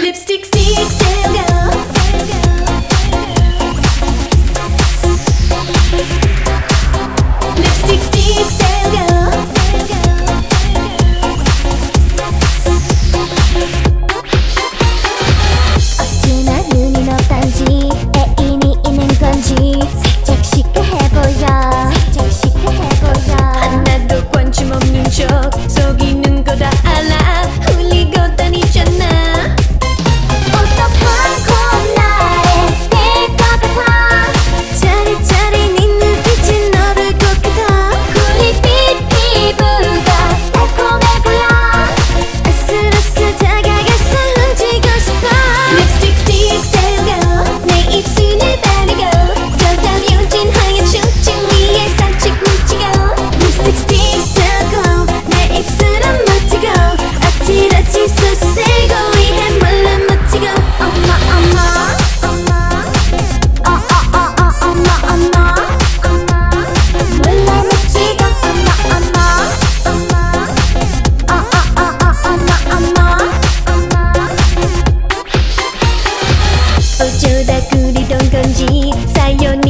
Lipstick sticks 感じさよなら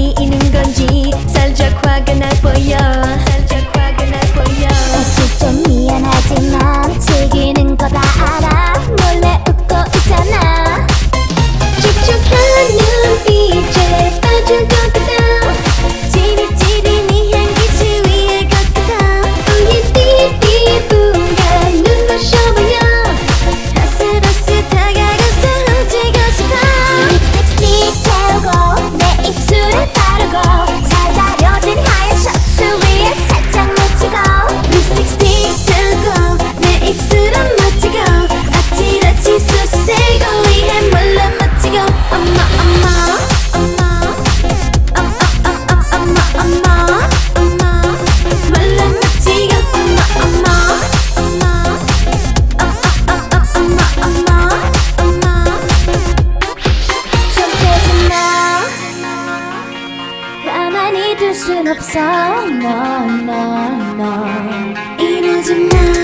가만히 둘 순 없어. No, no, no. 이러지 마.